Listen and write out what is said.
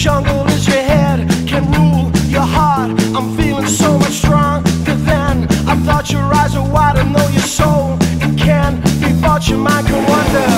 jungle is your head can rule your heart. I'm feeling so much stronger than I thought. Your eyes are wide I know your soul It can be bought. Your mind can wonder.